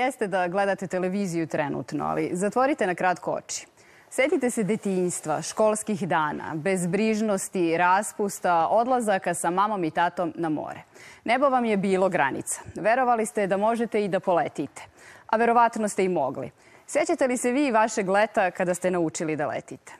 jeste da gledate televiziju trenutno, ali zatvorite na kratko oči. Setite se detinjstva, školskih dana, bezbrižnosti, raspusta, odlazaka sa mamom i tatom na more. Nebo vam je bilo granica. Verovali ste da možete i da poletite. A verovatno ste i mogli. Sećate li se vi vašeg leta kada ste naučili da letite?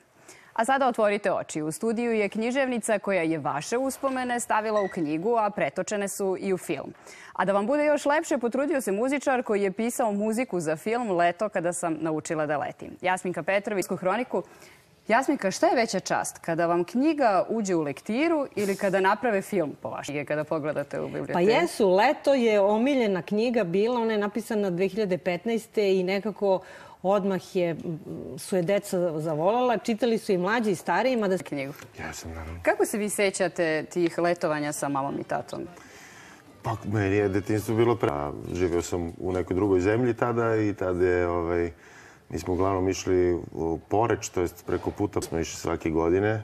A sada otvorite oči. U studiju je književnica koja je vaše uspomene stavila u knjigu, a pretočene su i u film. A da vam bude još lepše, potrudio se muzičar koji je pisao muziku za film Leto kada sam naučila da letim. Jasminka Petrović, hroniku. Jasminka, šta je veća čast? Kada vam knjiga uđe u lektiru ili kada naprave film po vašem? Kada pogledate u biblioteku? Pa jesu. Leto je omiljena knjiga bila. Ona je napisana 2015. i nekako odmah je, su je deca zavolala. Čitali su i mlađi i stariji, mada... Knjigu. Ja sam, naravno. Kako se vi sećate tih letovanja sa mamom i tatom? Pa, meni je detinstvo bilo pre... Živeo sam u nekoj drugoj zemlji tada i tada je, ovaj, mi smo uglavnom išli u Poreč, to jest preko puta smo išli svake godine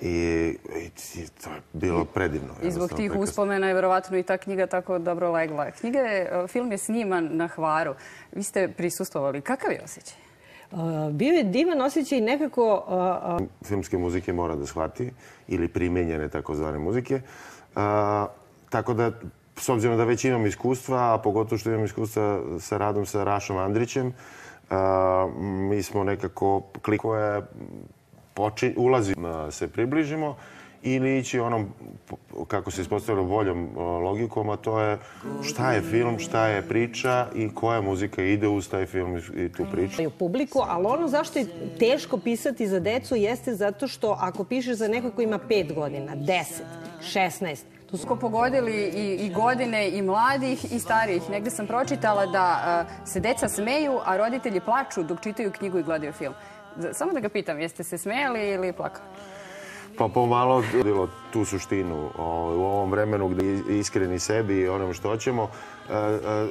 i, i to je bilo predivno. I zbog tih uspomena je verovatno i ta knjiga tako dobro legla. Knjiga je, film je sniman na Hvaru. Vi ste prisustovali. Kakav je osjećaj? Uh, bio je divan osjećaj nekako... Filmske muzike mora da shvati ili primenjene takozvane muzike. Uh, tako da s obzirom da već imam iskustva, a pogotovo što imam iskustva sa radom sa Rašom Andrićem, mi smo nekako kliko je poči, ulazi da se približimo ili ići onom, kako se ispostavilo, voljom logikom, a to je šta je film, šta je priča i koja muzika ide uz taj film i tu priču. U publiku, ali ono zašto je teško pisati za decu jeste zato što ako pišeš za neko ko ima 5 godina, 10, 16, Tu smo pogodili i, i godine i mladih i starijih. Negde sam pročitala da uh, se deca smeju, a roditelji plaču dok čitaju knjigu i gledaju film. Samo da ga pitam, jeste se smejali ili plakali? Pa pomalo bilo tu suštinu ovaj, u ovom vremenu gde iskreni sebi i onom što hoćemo, e, e,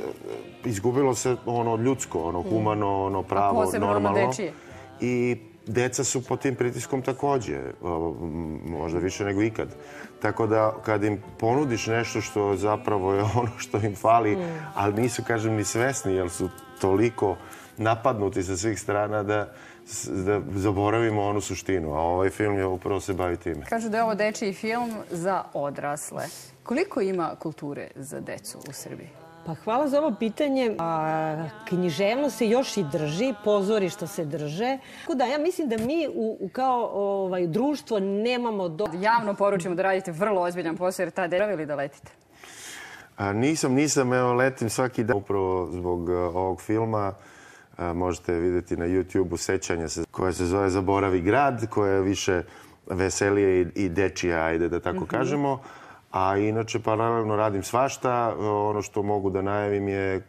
izgubilo se ono ljudsko, ono humano, ono pravo, normalno. I deca su pod tim pritiskom takođe, možda više nego ikad. Tako da kad im ponudiš nešto što zapravo je ono što im fali, ali nisu, kažem, ni svesni, jer su toliko napadnuti sa svih strana da da zaboravimo onu suštinu, a ovaj film je upravo se bavi time. Kažu da je ovo dečiji film za odrasle. Koliko ima kulture za decu u Srbiji? Pa hvala za ovo pitanje. A, književno se još i drži, pozorišta se drže. Tako da ja mislim da mi u, u kao ovaj, društvo nemamo... Do... Javno poručimo da radite vrlo ozbiljan posao jer tada je da letite. A, nisam, nisam, evo letim svaki dan upravo zbog uh, ovog filma možete videti na YouTube-u sećanja se, koja se zove Zaboravi grad, koja je više veselije i, i dečija, ajde da tako mm -hmm. kažemo. A inače, paralelno radim svašta. Ono što mogu da najavim je e,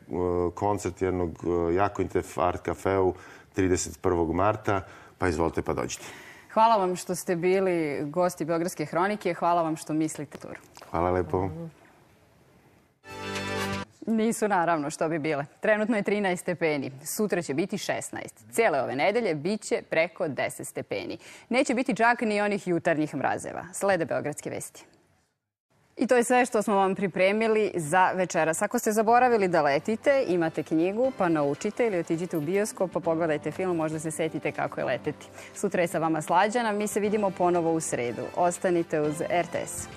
koncert jednog e, jako intef art kafeu 31. marta. Pa izvolite pa dođite. Hvala vam što ste bili gosti Beogradske hronike. Hvala vam što mislite tur. Hvala lepo. Nisu naravno što bi bile. Trenutno je 13 stepeni, sutra će biti 16. Cijele ove nedelje bit će preko 10 stepeni. Neće biti čak ni onih jutarnjih mrazeva. Slede Beogradske vesti. I to je sve što smo vam pripremili za večeras. Ako ste zaboravili da letite, imate knjigu, pa naučite ili otiđite u bioskop, pa pogledajte film, možda se setite kako je leteti. Sutra je sa vama Slađana, mi se vidimo ponovo u sredu. Ostanite uz RTS.